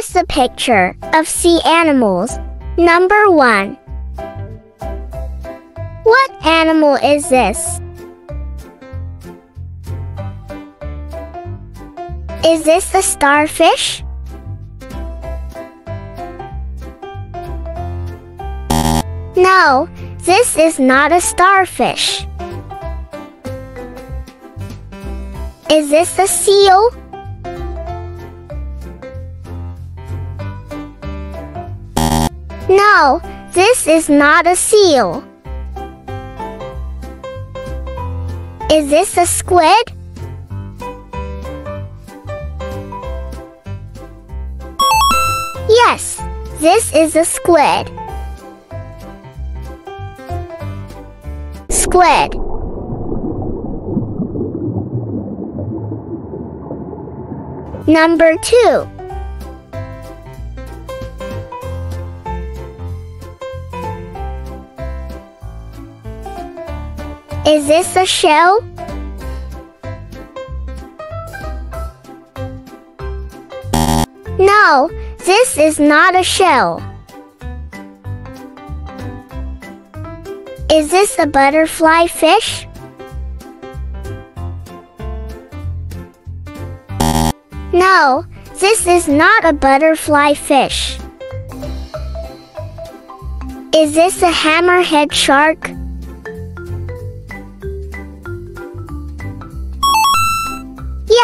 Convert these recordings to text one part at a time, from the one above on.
us a picture of sea animals. Number 1. What animal is this? Is this a starfish? No, this is not a starfish. Is this a seal? No, this is not a seal. Is this a squid? Yes, this is a squid. Squid. Number two. Is this a shell? No, this is not a shell. Is this a butterfly fish? No, this is not a butterfly fish. Is this a hammerhead shark?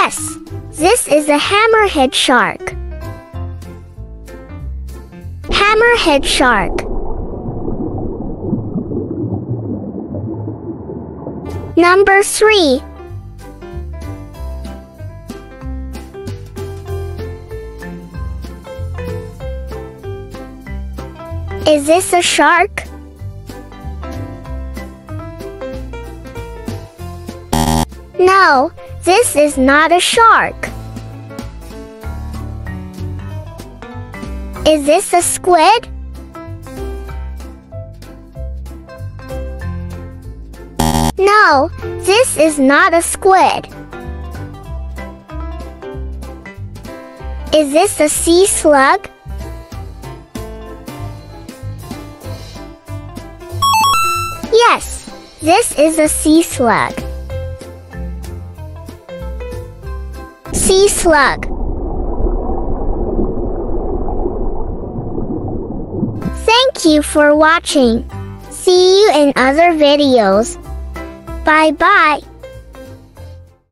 Yes, this is a hammerhead shark. Hammerhead shark. Number three. Is this a shark? No, this is not a shark. Is this a squid? No, this is not a squid. Is this a sea slug? Yes, this is a sea slug. Sea slug. Thank you for watching. See you in other videos. Bye bye.